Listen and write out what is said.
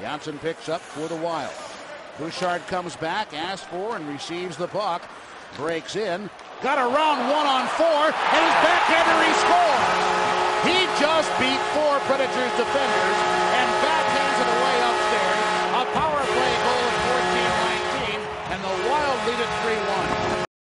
Janssen picks up for the Wild. Bouchard comes back, asks for and receives the puck. Breaks in. Got around one on four, and his backhander he scores. He just beat four Predators defenders and backhands it away upstairs. A power play goal at 14-19, and the Wild lead it 3